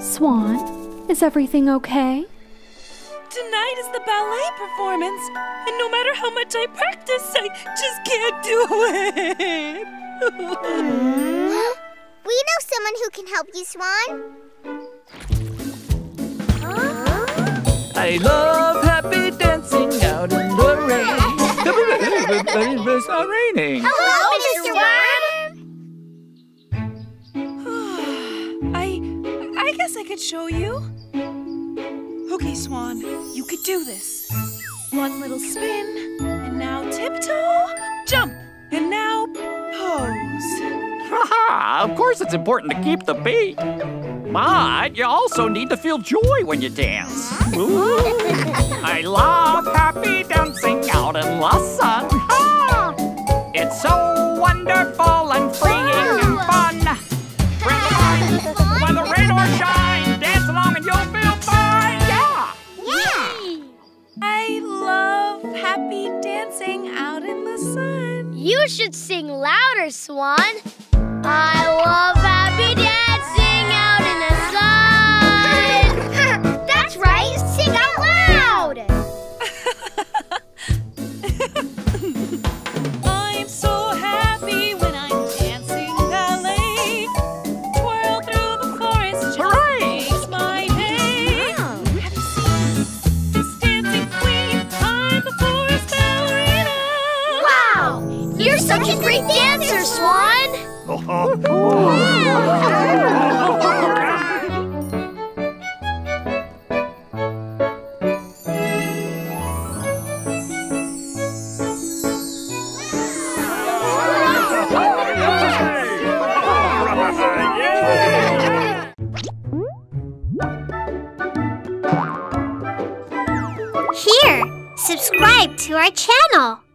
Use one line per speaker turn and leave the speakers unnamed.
Swan, is everything okay?
Tonight is the ballet performance, and no matter how much I practice, I just can't do it.
we know someone who can help you, Swan.
I love happy dancing out in the rain. it's not raining.
Hello,
guess I could show you. Okay, Swan, you could do this. One little spin, and now tiptoe, jump, and now pose.
of course it's important to keep the beat. But you also need to feel joy when you dance. Ooh. I love happy dancing out in the sun. It's so wonderful and freeing and fun. Bring on,
dancing out in the sun.
You should sing louder, Swan. I love such a great dancer, Swan.
Here, subscribe to our channel.